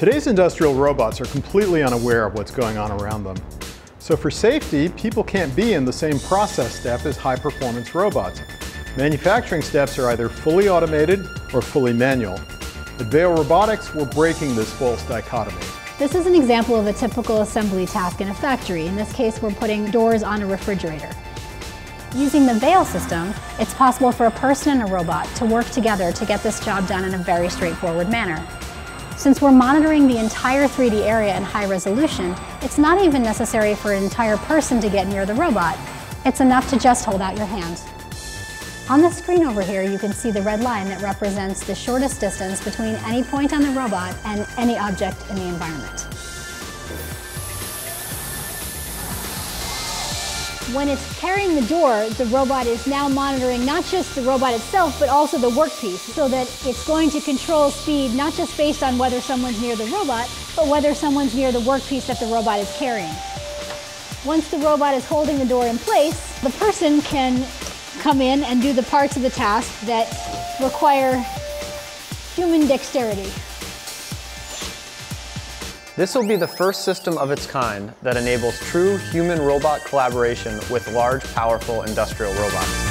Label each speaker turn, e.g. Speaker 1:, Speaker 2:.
Speaker 1: Today's industrial robots are completely unaware of what's going on around them. So for safety, people can't be in the same process step as high-performance robots. Manufacturing steps are either fully automated or fully manual. At Veo Robotics, we're breaking this false dichotomy.
Speaker 2: This is an example of a typical assembly task in a factory. In this case, we're putting doors on a refrigerator. Using the Veo system, it's possible for a person and a robot to work together to get this job done in a very straightforward manner. Since we're monitoring the entire 3D area in high resolution, it's not even necessary for an entire person to get near the robot. It's enough to just hold out your hand. On the screen over here, you can see the red line that represents the shortest distance between any point on the robot and any object in the environment. When it's carrying the door, the robot is now monitoring not just the robot itself, but also the workpiece, so that it's going to control speed not just based on whether someone's near the robot, but whether someone's near the workpiece that the robot is carrying. Once the robot is holding the door in place, the person can come in and do the parts of the task that require human dexterity.
Speaker 3: This will be the first system of its kind that enables true human-robot collaboration with large, powerful industrial robots.